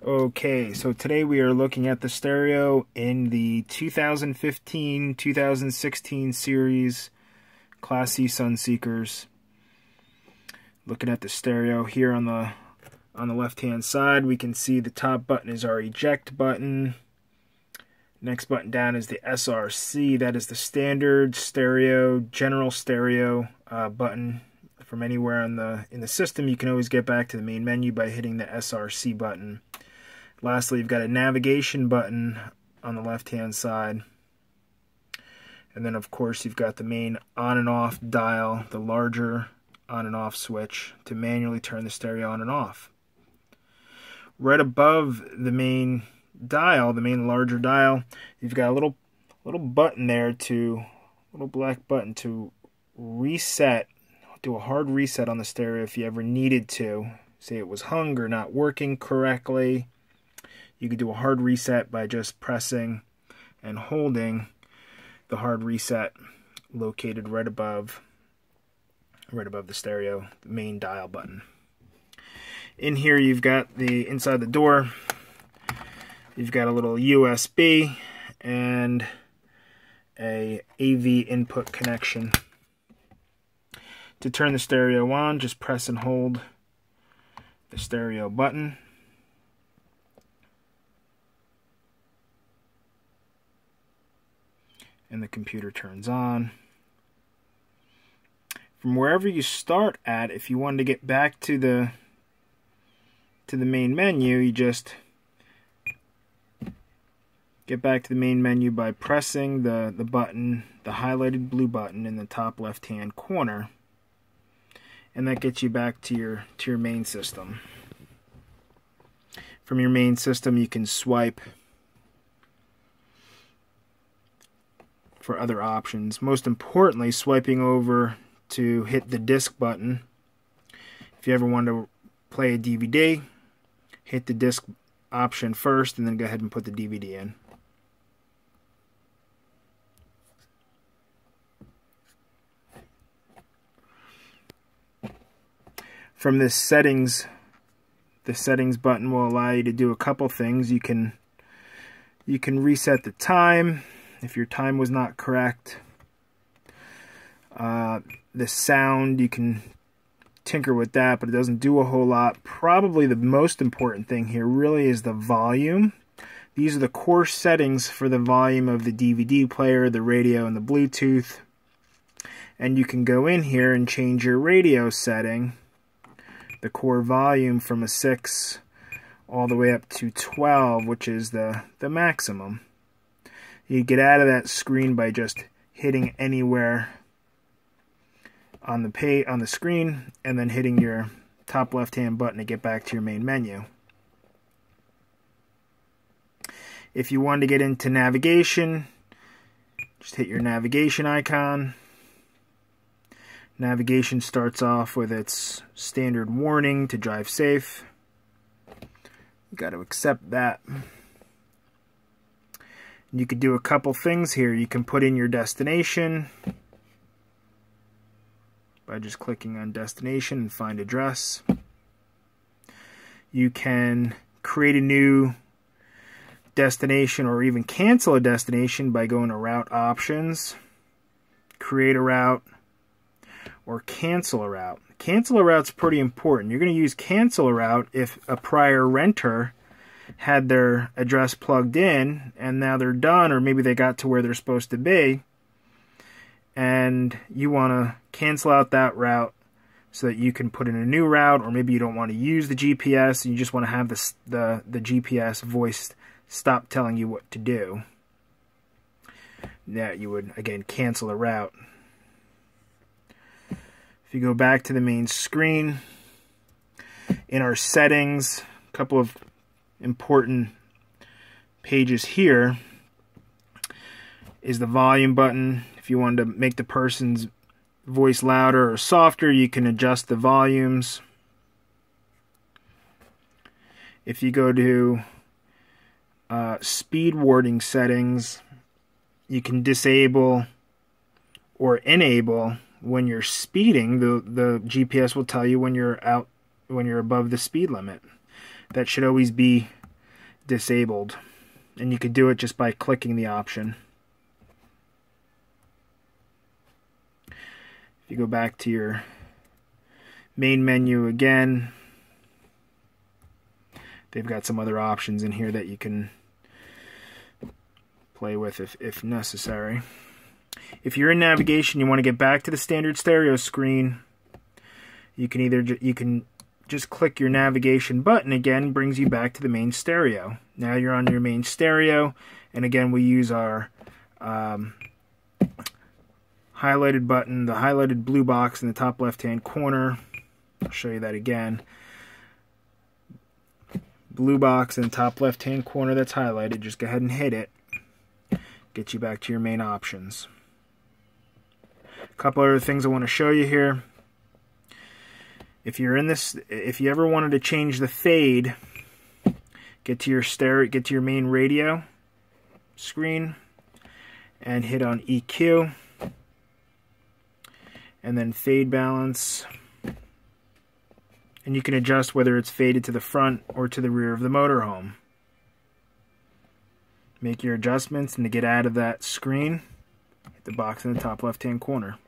Okay, so today we are looking at the stereo in the 2015-2016 series Class C Sunseekers. Looking at the stereo here on the on the left-hand side, we can see the top button is our eject button. Next button down is the SRC. That is the standard stereo, general stereo uh, button from anywhere in the in the system. You can always get back to the main menu by hitting the SRC button. Lastly, you've got a navigation button on the left-hand side. And then, of course, you've got the main on and off dial, the larger on and off switch to manually turn the stereo on and off. Right above the main dial, the main larger dial, you've got a little little button there to little black button to reset do a hard reset on the stereo if you ever needed to. Say it was hung or not working correctly. You could do a hard reset by just pressing and holding the hard reset located right above right above the stereo main dial button. In here you've got the inside the door you've got a little USB and a AV input connection. To turn the stereo on, just press and hold the stereo button. And the computer turns on. From wherever you start at, if you wanted to get back to the to the main menu, you just get back to the main menu by pressing the, the button, the highlighted blue button in the top left hand corner and that gets you back to your to your main system. From your main system, you can swipe for other options. Most importantly, swiping over to hit the disc button. If you ever want to play a DVD, hit the disc option first and then go ahead and put the DVD in. from this settings the settings button will allow you to do a couple things you can you can reset the time if your time was not correct uh, the sound you can tinker with that but it doesn't do a whole lot. Probably the most important thing here really is the volume. These are the core settings for the volume of the DVD player the radio and the Bluetooth. And you can go in here and change your radio setting the core volume from a 6 all the way up to 12, which is the, the maximum. You get out of that screen by just hitting anywhere on the pay on the screen and then hitting your top left hand button to get back to your main menu. If you want to get into navigation, just hit your navigation icon. Navigation starts off with its standard warning to drive safe. You got to accept that. You could do a couple things here. You can put in your destination by just clicking on destination and find address. You can create a new destination or even cancel a destination by going to route options, create a route, or cancel a route. Cancel a route's pretty important. You're going to use cancel a route if a prior renter had their address plugged in and now they're done or maybe they got to where they're supposed to be and you want to cancel out that route so that you can put in a new route or maybe you don't want to use the GPS and you just want to have the, the, the GPS voice stop telling you what to do. That you would, again, cancel a route. If you go back to the main screen, in our settings, a couple of important pages here is the volume button. If you wanted to make the person's voice louder or softer, you can adjust the volumes. If you go to uh, speed warning settings, you can disable or enable when you're speeding, the the GPS will tell you when you're out when you're above the speed limit. That should always be disabled. And you could do it just by clicking the option. If you go back to your main menu again, they've got some other options in here that you can play with if, if necessary. If you're in navigation, you want to get back to the standard stereo screen, you can either you can just click your navigation button again, brings you back to the main stereo. Now you're on your main stereo, and again we use our um, highlighted button, the highlighted blue box in the top left hand corner. I'll show you that again. Blue box in the top left hand corner that's highlighted, just go ahead and hit it. Get you back to your main options. A couple other things I want to show you here if you're in this, if you ever wanted to change the fade, get to your stereo, get to your main radio screen, and hit on EQ, and then fade balance, and you can adjust whether it's faded to the front or to the rear of the motorhome. Make your adjustments, and to get out of that screen, hit the box in the top left-hand corner.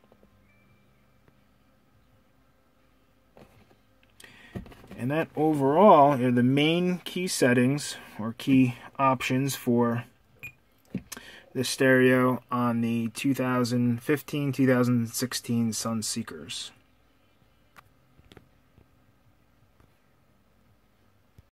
And that overall are the main key settings or key options for the stereo on the 2015-2016 Sunseekers.